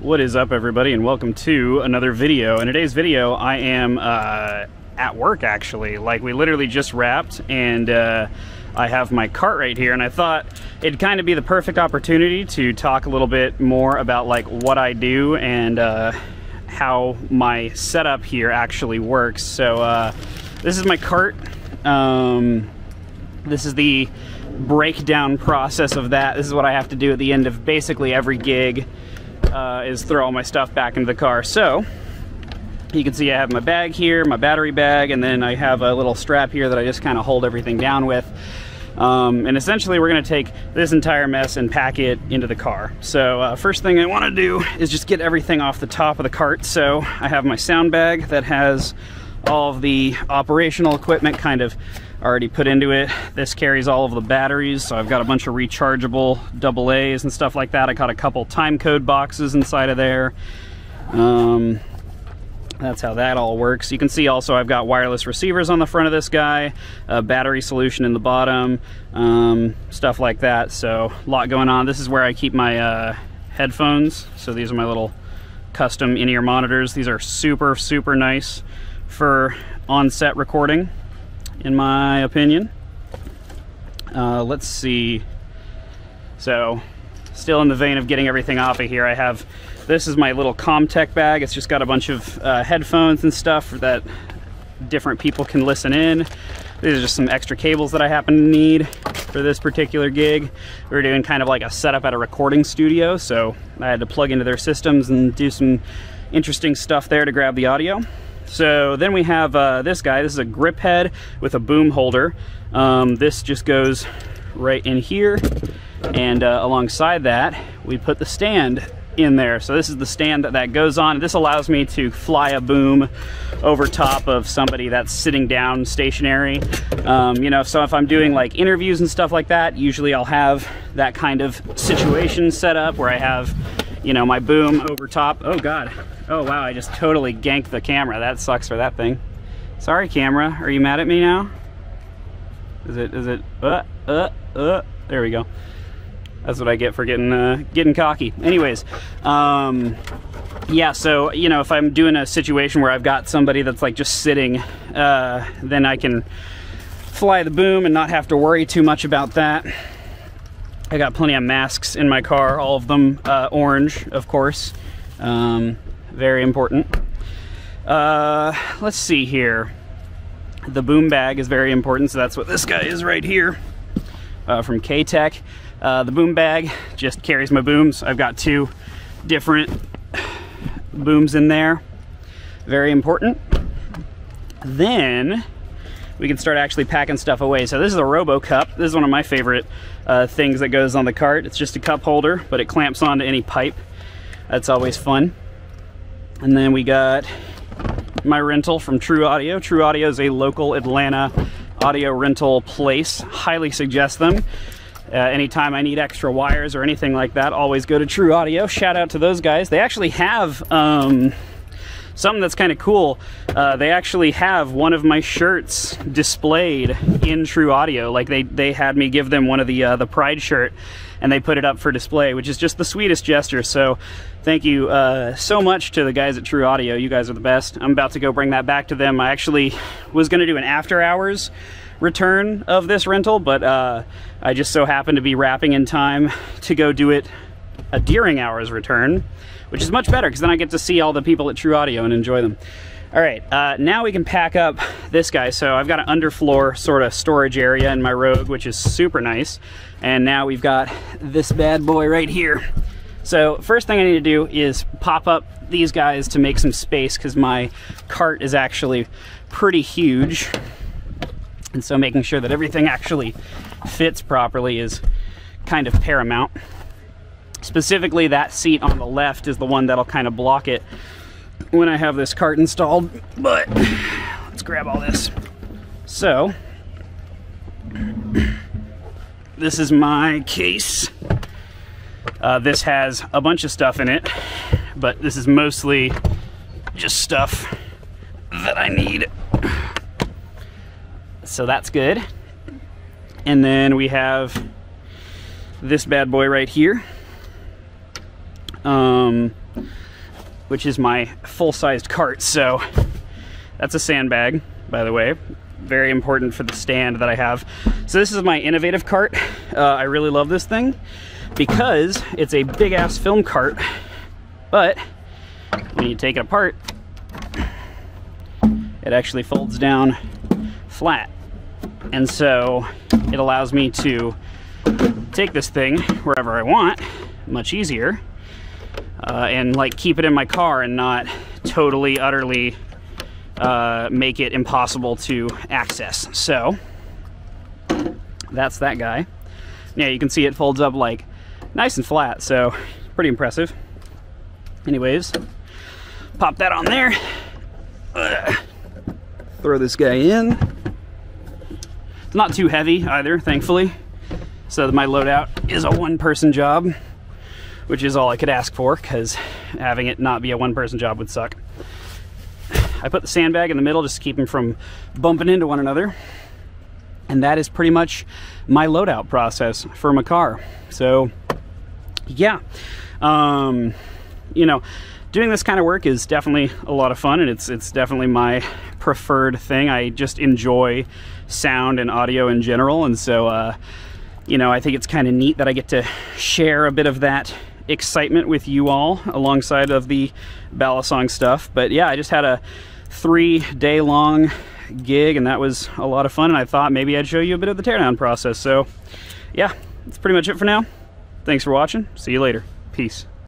What is up everybody and welcome to another video. In today's video I am uh, at work actually. Like we literally just wrapped and uh, I have my cart right here and I thought it'd kind of be the perfect opportunity to talk a little bit more about like what I do and uh, how my setup here actually works. So uh, this is my cart. Um, this is the breakdown process of that. This is what I have to do at the end of basically every gig uh, is throw all my stuff back into the car. So you can see I have my bag here, my battery bag, and then I have a little strap here that I just kind of hold everything down with. Um, and essentially we're gonna take this entire mess and pack it into the car. So uh, first thing I wanna do is just get everything off the top of the cart. So I have my sound bag that has all of the operational equipment kind of already put into it. This carries all of the batteries, so I've got a bunch of rechargeable double A's and stuff like that. I got a couple time code boxes inside of there. Um, that's how that all works. You can see also I've got wireless receivers on the front of this guy, a battery solution in the bottom, um, stuff like that. So a lot going on. This is where I keep my uh, headphones. So these are my little custom in-ear monitors. These are super, super nice for on-set recording in my opinion. Uh, let's see. So, still in the vein of getting everything off of here, I have this is my little Comtek bag. It's just got a bunch of uh, headphones and stuff that different people can listen in. These are just some extra cables that I happen to need for this particular gig. We are doing kind of like a setup at a recording studio, so I had to plug into their systems and do some interesting stuff there to grab the audio. So then we have uh, this guy. This is a grip head with a boom holder. Um, this just goes right in here. And uh, alongside that, we put the stand in there. So this is the stand that that goes on. This allows me to fly a boom over top of somebody that's sitting down stationary. Um, you know, so if I'm doing like interviews and stuff like that, usually I'll have that kind of situation set up where I have, you know, my boom over top. Oh God, Oh wow, I just totally ganked the camera. That sucks for that thing. Sorry camera, are you mad at me now? Is it, is it, uh, uh, uh, there we go. That's what I get for getting, uh, getting cocky. Anyways, um, yeah, so, you know, if I'm doing a situation where I've got somebody that's like just sitting, uh, then I can fly the boom and not have to worry too much about that. I got plenty of masks in my car, all of them uh, orange, of course. Um, very important. Uh, let's see here. The boom bag is very important, so that's what this guy is right here uh, from K-Tek. Uh, the boom bag just carries my booms. I've got two different booms in there. Very important. Then we can start actually packing stuff away. So this is a Robo Cup. This is one of my favorite uh, things that goes on the cart. It's just a cup holder, but it clamps onto any pipe. That's always fun. And then we got my rental from Trew Audio. Trew Audio is a local Atlanta audio rental place. Highly suggest them. Uh, anytime I need extra wires or anything like that, always go to Trew Audio. Shout out to those guys. They actually have um, something that's kind of cool. Uh, they actually have one of my shirts displayed in Trew Audio. Like they, they had me give them one of the, uh, the Pride shirt and they put it up for display, which is just the sweetest gesture. So thank you uh, so much to the guys at Trew Audio. You guys are the best. I'm about to go bring that back to them. I actually was going to do an after hours return of this rental, but uh, I just so happened to be wrapping in time to go do it a during hours return, which is much better because then I get to see all the people at Trew Audio and enjoy them. All right, uh, now we can pack up this guy. So I've got an underfloor sort of storage area in my Rogue, which is super nice. And now we've got this bad boy right here. So first thing I need to do is pop up these guys to make some space because my cart is actually pretty huge. And so making sure that everything actually fits properly is kind of paramount. Specifically, that seat on the left is the one that'll kind of block it when I have this cart installed. But let's grab all this. So, this is my case. Uh, this has a bunch of stuff in it, but this is mostly just stuff that I need. So that's good. And then we have this bad boy right here. Um, which is my full-sized cart. So that's a sandbag, by the way. Very important for the stand that I have. So this is my Inovativ cart. Uh, I really love this thing because it's a big ass film cart, but when you take it apart, it actually folds down flat. And so it allows me to take this thing wherever I want much easier uh, and like keep it in my car and not totally, utterly uh, make it impossible to access. So that's that guy. Yeah, you can see it folds up like nice and flat, so pretty impressive. Anyways, pop that on there. Uh, throw this guy in. It's not too heavy either, thankfully. So my loadout is a one-person job, which is all I could ask for, because having it not be a one-person job would suck. I put the sandbag in the middle just to keep them from bumping into one another. And that is pretty much my loadout process for my car. So, yeah. Um, you know, doing this kind of work is definitely a lot of fun and it's it's definitely my preferred thing. I just enjoy sound and audio in general and so uh, you know, I think it's kind of neat that I get to share a bit of that excitement with you all alongside of the Balisong stuff. But yeah, I just had a three day long gig and that was a lot of fun and I thought maybe I'd show you a bit of the teardown process. So yeah, that's pretty much it for now. Thanks for watching. See you later. Peace.